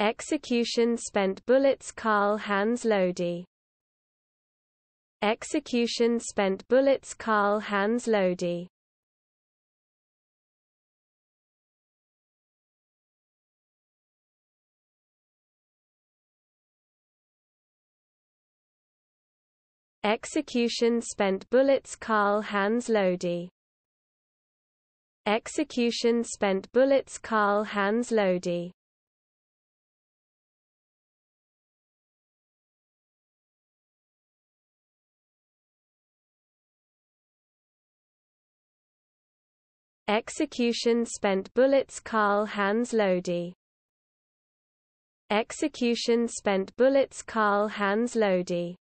Execution spent bullets Carl Hans Lody. Execution spent bullets Carl Hans Lody. Execution spent bullets Carl Hans Lody. Execution spent bullets Carl Hans Lody Execution spent bullets Carl Hans Lody. Execution spent bullets Carl Hans Lody